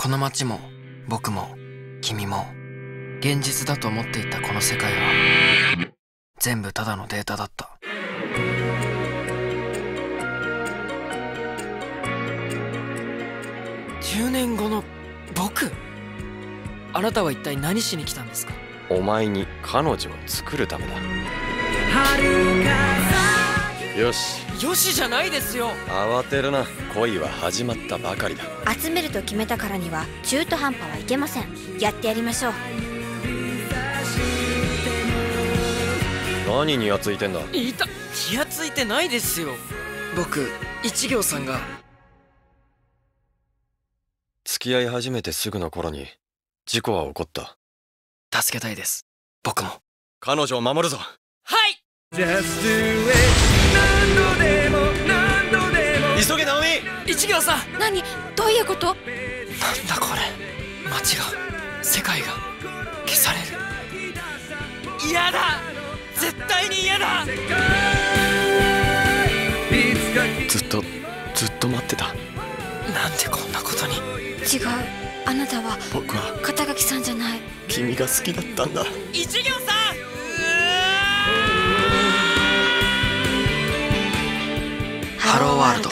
この街も僕も君も現実だと思っていたこの世界は全部ただのデータだった。10年後の僕あなたは一体何しに来たんですか？お前に彼女を作るためだよし。よしじゃないですよ。慌てるな。恋は始まったばかりだ。集めると決めたからには中途半端はいけません。やってやりましょう。何にやついてんだ？いた気がついてないですよ。僕一行さんが。付き合い始めてすぐの頃に事故は起こった。助けたいです。僕も。彼女を守るぞ。はい急げ直美。一行さん何？どういうこと？なんだこれ。街が世界が消される。嫌だ！絶対に嫌だ！ずっとずっと待ってた。なんでこんなことに？違う。あなたは僕は肩書さんじゃない。君が好きだったんだ。一行さん！ハローワールド